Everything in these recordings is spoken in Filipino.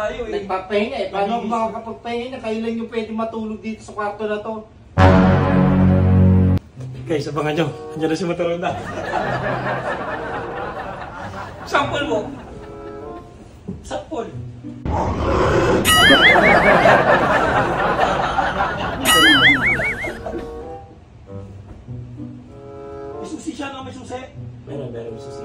tayo eh. Nagpapahinga eh. Paano ako makakapagpahinga? Kailan yung pwede matulog dito sa kwarto na to? Guys, abangan nyo. Andiyan na si Mataronda. Sample mo. Sample. May susi siya, no? May susi. Meron, meron. May susi.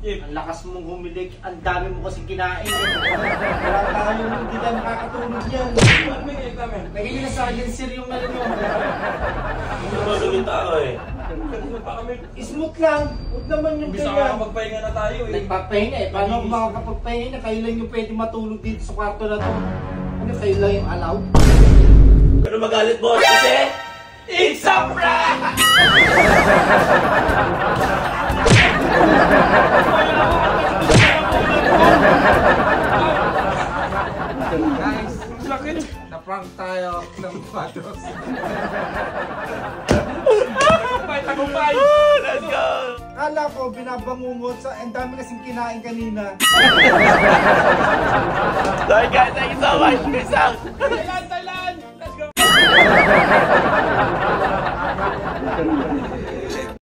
Jim. Ang lakas mong humilig. Ang dami mo kasi kinain. Wala tayo, hindi tayo makakatulog yan. Ano may ganyan kami? Lagyan nyo na silencer yung ano nyo. Tulog yung tao eh. Smooth lang. Huwag naman yung Bisa ganyan. ka magpahinga na tayo eh. Nagpapahinga eh. Paano ako Nagigis- makakapagpahinga? Kailan yung pwede matulog dito sa kwarto na to? Ano, kayo lang yung allowed? Pero magalit boss kasi it's a prank! Guys, Sakit. na-prank tayo ng patos. Tagumpay, tagumpay. Let's go! Kala ko, binabangungot sa... Ang dami kasing kinain kanina. Sorry guys, thank you so much. Peace out! Thailand, Thailand. Let's go.